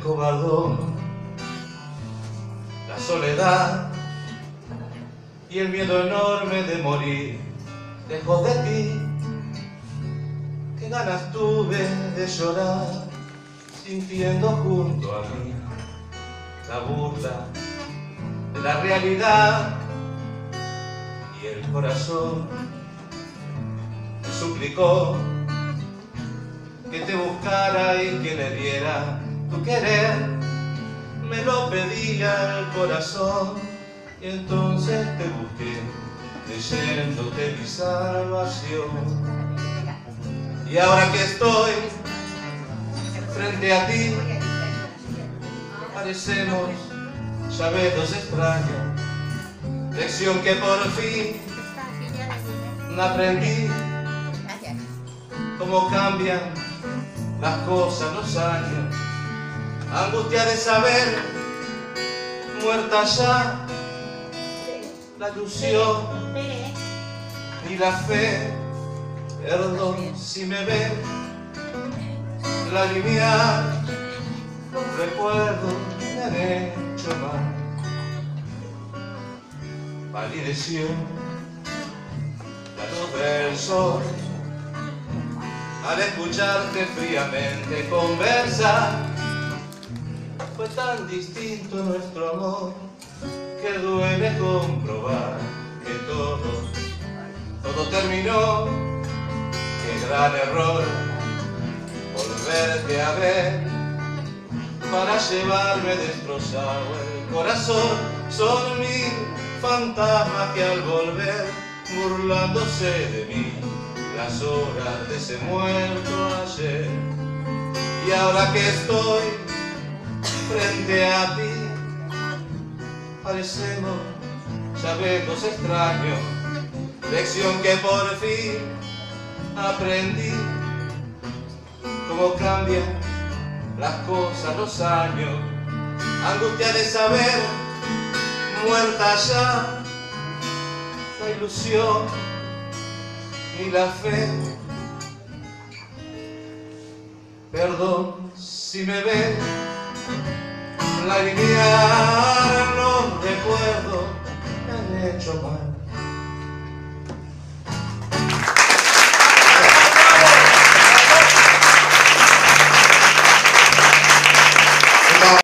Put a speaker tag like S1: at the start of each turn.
S1: acobardó la soledad y el miedo enorme de morir lejos de ti. Qué ganas tuve de llorar sintiendo junto a mí la burla de la realidad y el corazón me suplicó que te buscara y que le diera tu querer. Me lo pedía el corazón y entonces te busqué, creyéndote mi salvación. Y ahora que estoy frente a ti, parecemos llaveros extraños, lección que por fin aprendí, cómo cambian las cosas, los años, angustia de saber, muerta ya, la ilusión y la fe, perdón si me ven, la aliviar, los recuerdos me han hecho mal, palideció la luz del sol. Al escucharte fríamente conversar. Fue tan distinto nuestro amor que duele comprobar que todo, todo terminó. Qué gran error volverte a ver para llevarme destrozado el corazón. Son mil fantasmas que al volver burlándose de mí las horas de ese muerto ayer. Y ahora que estoy frente a ti, parecemos chavetos extraños, lección que por fin aprendí, cómo cambian las cosas, los años, angustia de saber, muerta ya, la ilusión y la fe. Perdón si me ven la lagriar los recuerdos que han hecho mal.